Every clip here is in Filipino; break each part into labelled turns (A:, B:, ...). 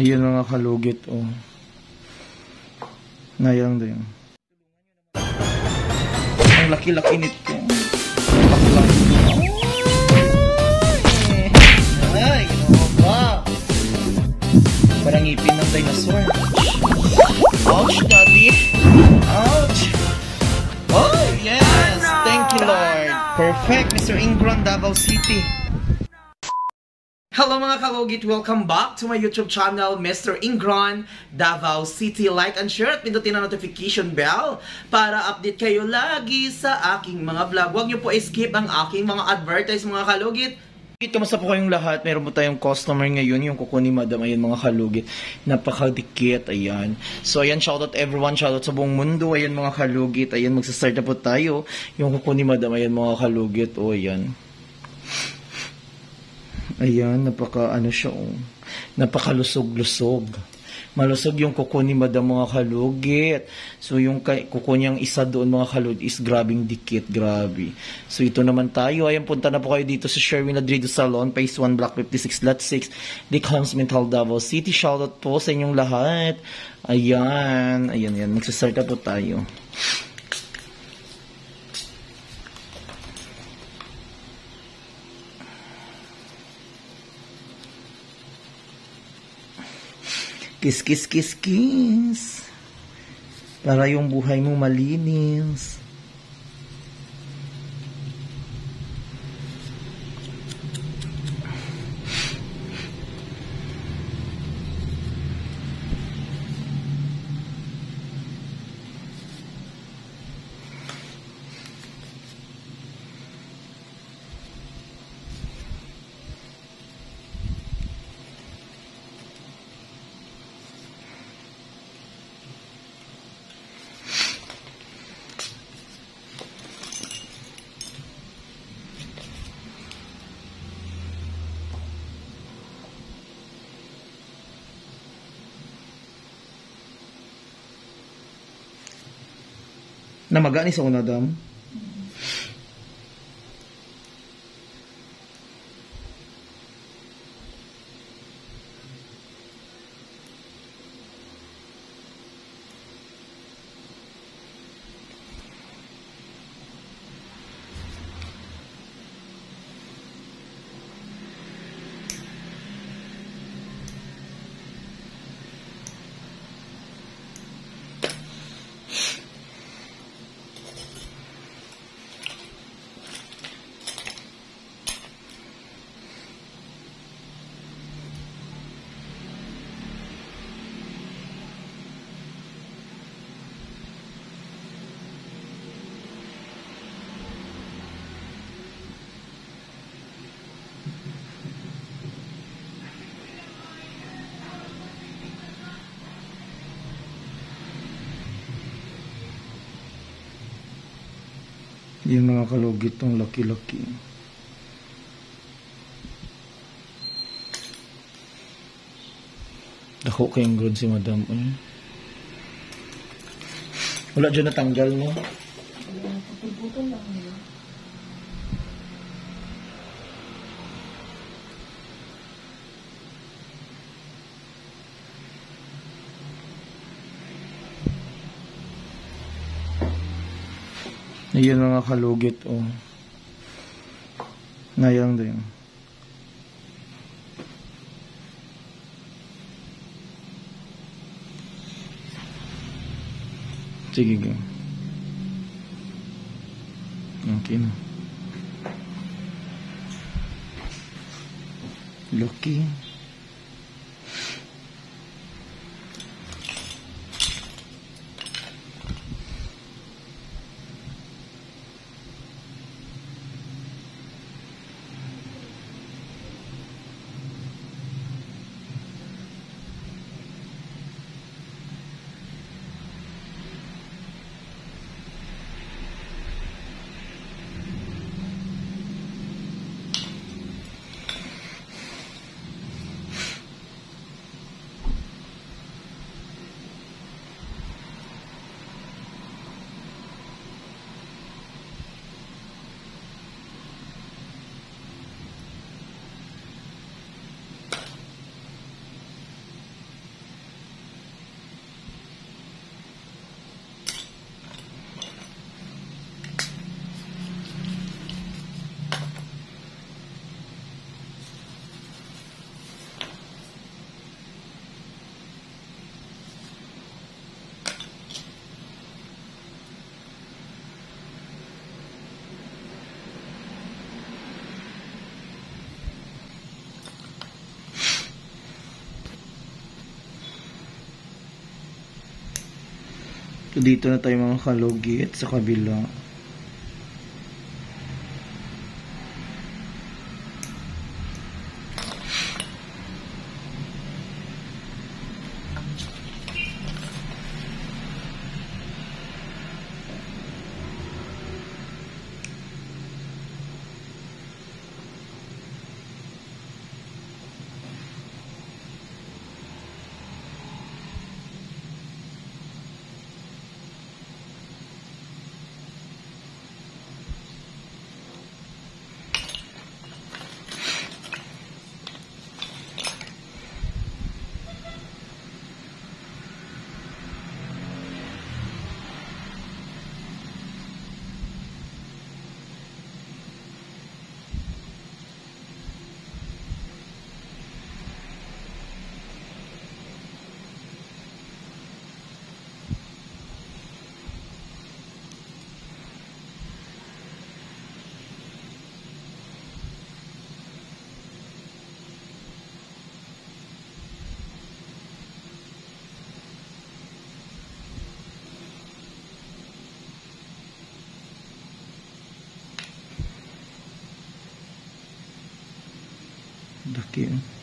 A: Ayun mga kalugit, oh. Nayang din. Ang laki-laki nito. Bakla. Ay, ba? Parang ngipin ng dinosaur. Ouch, daddy. Ouch. Oh, yes. Thank you, Lord. Perfect, Mr. Ingron, Davao City. Hello mga kalugit! Welcome back to my YouTube channel, Mr. Ingron, Davao City. Like and share at pindutin ang notification bell para update kayo lagi sa aking mga vlog. Huwag niyo po skip ang aking mga advertise mga kalugit. Kamusta po kayong lahat? Meron po tayong customer ngayon, yung kuko ni Madam, ayan mga kalugit. Napakadikit, ayan. So ayan, shoutout everyone, shoutout sa buong mundo, ayan mga kalugit. Ayan, magsastart na po tayo. Yung kuko ni Madam, ayan mga kalugit, o ayan. Ayan, napaka ano siya oh. Napakalusog-lusog. Malusog yung kuko ni Madam mga kalugit. So yung kuko niyang isa doon mga kalugit is grabing dikit, grabe. So ito naman tayo. Ayan, punta na po kayo dito sa Sherwin Adrido Salon, Phase 1, Block 56, Lot 6, Dick Holmes Mental Davao City. Shoutout po sa inyong lahat. Ayan, ayan, ayan. Magsasart na po tayo. Kiss, kiss, kiss, kiss. Para yung buhay mo malinis. Namaga ni sa una dam. Yung mga kalugit tong laki-laki. Dako kayong good si madam. Eh. Wala dyan natanggal no?
B: Putol-putol lang
A: Ayan mga kalugit oh. Nayang din. Sige go. Okay na. Lucky. So, dito na tayo mga kalugit sa kabila. Laki. oh.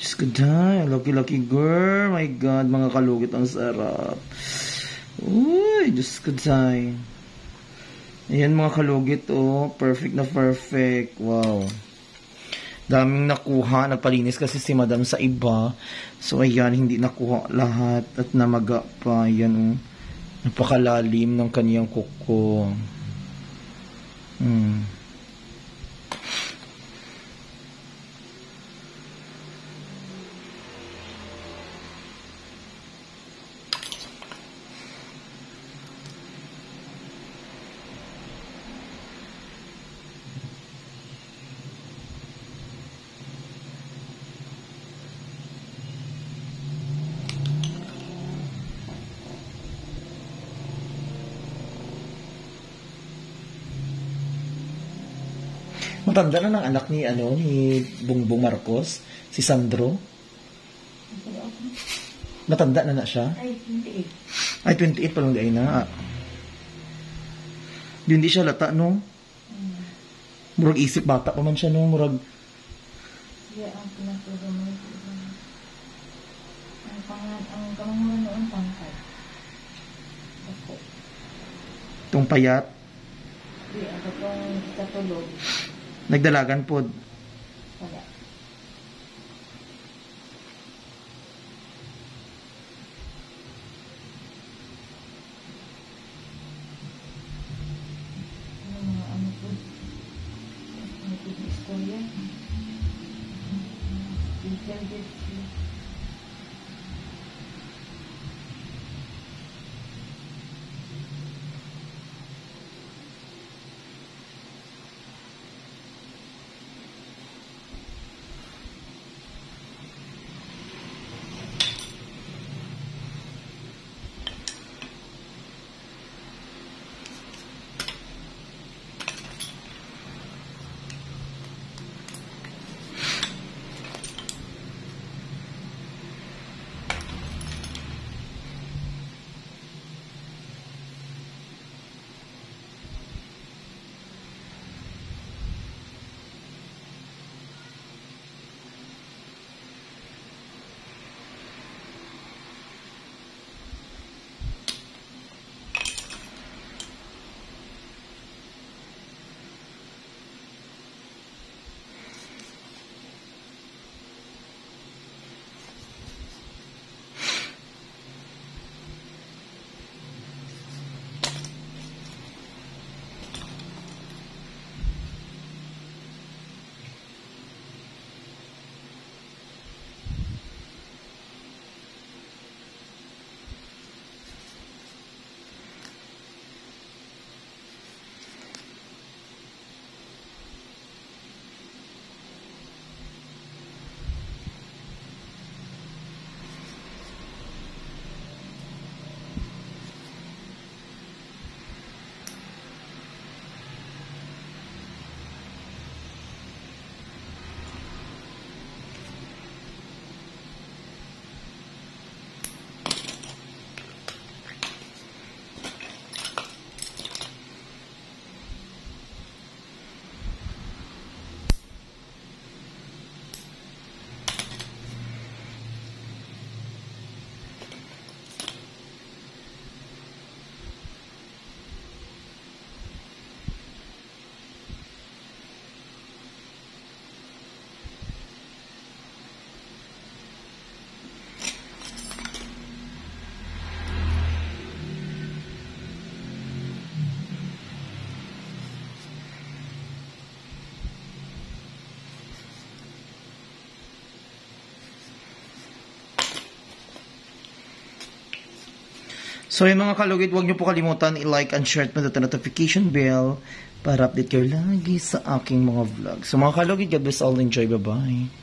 A: Diyos ko dahil, lucky-lucky girl. My God, mga kalugit, ang sarap. Uy, Diyos ko dahil. Ayan mga kalugit, oh. Perfect na perfect. Wow. Daming nakuha, nagpalinis kasi si madam sa iba. So, ayan, hindi nakuha lahat at namaga pa. Ayan, oh. Napakalalim ng kaniyang kuko. Hmm. Matanda na ng anak ni ano ni Bongbong Marcos, si Sandro. Matanda na na siya.
B: Ay, hindi eh.
A: Ay 28 pa lang di ay na. Di hindi siya lata no. Murag isip bata pa man siya no, murag
B: Kaya ang pinatugamay ko. Ang pangan, ang kamangunan noon pangkat. Ako.
A: tong payat,
B: Di, ako pong katulog.
A: Nagdalagan pod.
B: Wala.
A: So yung mga kalugit, huwag niyo po kalimutan i-like and share at pindutin notification bell para update kayo lagi sa aking mga vlog. So mga kalugit, God bless all. Enjoy. Bye-bye.